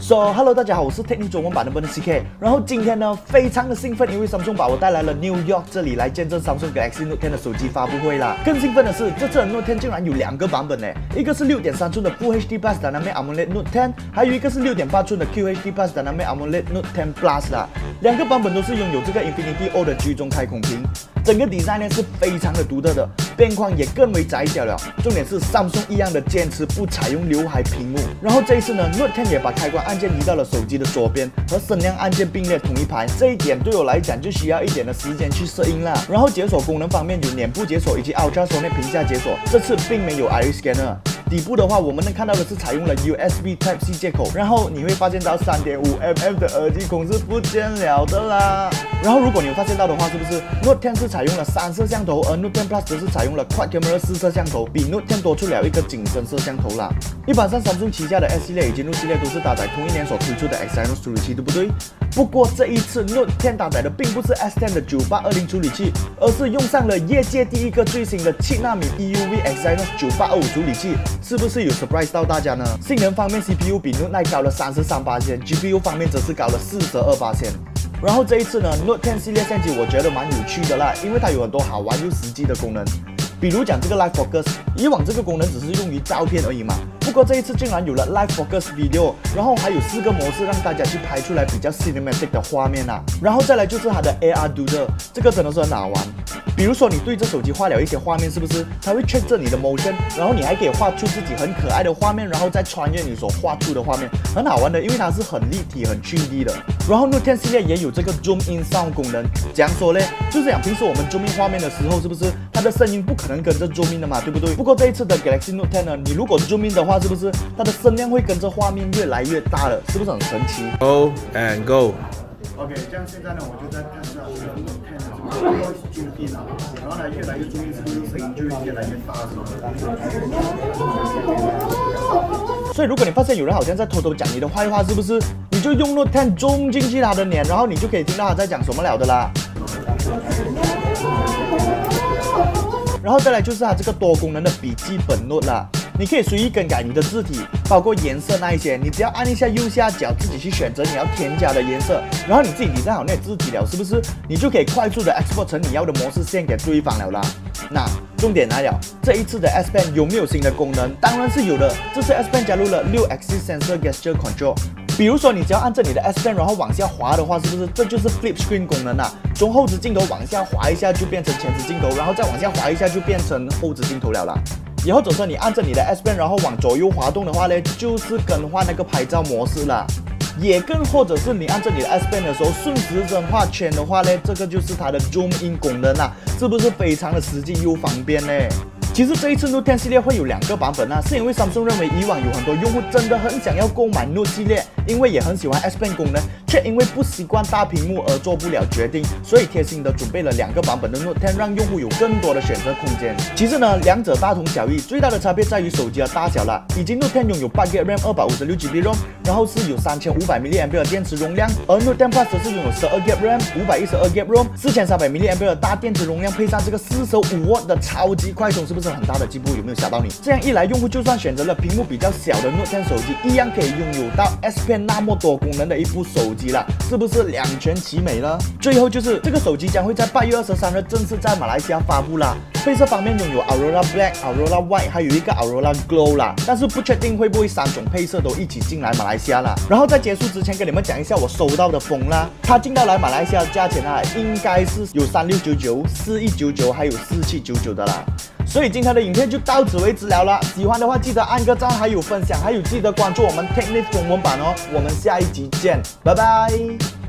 So Hello，大家好，我是 Tech 中文版的 Ben CK。然后今天呢，非常的兴奋，因为 Samsung 把我带来了 New York 这里来见证 Samsung Galaxy Note 10的手机发布会啦。更兴奋的是，这次的 Note 10竟然有两个版本呢，一个是六点三寸的 Full HD Plus Dynamic AMOLED Note 10，还有一个是六点八寸的 QHD Plus Dynamic AMOLED Note 10 Plus 啦。两个版本都是拥有这个 Infinity O 的居中开孔屏。整个 design 呢是非常的独特的，边框也更为窄小了。重点是上送一样的坚持不采用刘海屏幕。然后这一次呢，Note 10也把开关按键移到了手机的左边，和声量按键并列同一排。这一点对我来讲就需要一点的时间去适应了。然后解锁功能方面有脸部解锁以及 Ultrasonic 屏下解锁，这次并没有 Iris Scanner。底部的话，我们能看到的是采用了 USB Type C 接口，然后你会发现到 3.5mm 的耳机孔是不见了的啦。然后如果你有发现到的话，是不是 Note 10是采用了三摄像头，而 Note 10 Plus 则是采用了 Quad Camera 四摄像头，比 Note 10多出了一个景深摄像头啦。一般上，Samsung 旗下的 S 系列以及 Note 系列都是搭载同一年所推出的 Exynos 处理器，对不对？不过这一次 Note 10搭载的并不是 S10 的9820处理器，而是用上了业界第一个最新的七纳米 EUV Exynos 9825处理器。是不是有 surprise 到大家呢？性能方面，CPU 比 Note 9高了三十三八千，GPU 方面则是高了四十二八千。然后这一次呢，Note 10系列相机我觉得蛮有趣的啦，因为它有很多好玩又实际的功能，比如讲这个 Live Focus，以往这个功能只是用于照片而已嘛。不过这一次竟然有了 Live Focus Video，然后还有四个模式让大家去拍出来比较 cinematic 的画面啊。然后再来就是它的 AR Doodle，这个真的是很好玩。比如说你对着手机画了一些画面，是不是它会 check 着你的 motion，然后你还可以画出自己很可爱的画面，然后再穿越你所画出的画面，很好玩的，因为它是很立体、很 3D 的。然后 Note 10系列也有这个 Zoom In Sound 功能，怎样说呢？就是讲平时我们 Zoom In 画面的时候，是不是它的声音不可能跟着 Zoom In 的嘛，对不对？不过这一次的 Galaxy Note 10呢，你如果 Zoom In 的话，是不是它的声量会跟着画面越来越大了？是不是很神奇？Go and go。OK，这样现在呢，我就在看一下这个 Note 10的这个 Voice Zoom In 啊，然后呢，越来越注意是不是声音就会越来越大了。所以如果你发现有人好像在偷偷讲你的坏话，是不是？你就用 Note 10 zoom 进去他的脸，然后你就可以听到他在讲什么了的啦。然后再来就是它这个多功能的笔记本 Note 啦。你可以随意更改你的字体，包括颜色那一些，你只要按一下右下角，自己去选择你要添加的颜色，然后你自己拟好那字体了，是不是？你就可以快速的 export 成你要的模式线给对方了啦。那重点来了，这一次的 S Pen 有没有新的功能？当然是有的，这次 S Pen 加入了六 Axis Sensor Gesture Control。比如说，你只要按着你的 S Pen，然后往下滑的话，是不是这就是 Flip Screen 功能啊？从后置镜头往下滑一下就变成前置镜头，然后再往下滑一下就变成后置镜头了啦。以后，总之你按着你的 S Pen，然后往左右滑动的话呢，就是更换那个拍照模式了。也更或者是你按着你的 S Pen 的时候顺时针画圈的话呢，这个就是它的 Zoom In 功能啦，是不是非常的实际又方便呢？其实这一次 Note 10系列会有两个版本啊，是因为 Samsung 认为以往有很多用户真的很想要购买 Note 系列，因为也很喜欢 S Pen 功能，却因为不习惯大屏幕而做不了决定，所以贴心的准备了两个版本的 Note 10，让用户有更多的选择空间。其实呢，两者大同小异，最大的差别在于手机的大小了。以及 Note 10拥有 8GB RAM、256GB ROM，然后是有3500 mAh 的电池容量，而 Note 10 Plus 则是拥有 12GB RAM、512GB ROM、4300 mAh 的大电池容量，配上这个45瓦的超级快充，是不是？是很大的进步，有没有吓到你？这样一来，用户就算选择了屏幕比较小的 Note 10手机，一样可以拥有到 S Pen 那么多功能的一部手机了，是不是两全其美呢？最后就是这个手机将会在八月二十三日正式在马来西亚发布啦。配色方面拥有 Aurora Black、Aurora White，还有一个 Aurora Glow 啦，但是不确定会不会三种配色都一起进来马来西亚啦。然后在结束之前，跟你们讲一下我收到的风啦，它进到来马来西亚的价钱啊，应该是有三六九九、四一九九，还有四七九九的啦。所以今天的影片就到此为止了啦！喜欢的话记得按个赞，还有分享，还有记得关注我们 Technic 中文版哦！我们下一集见，拜拜。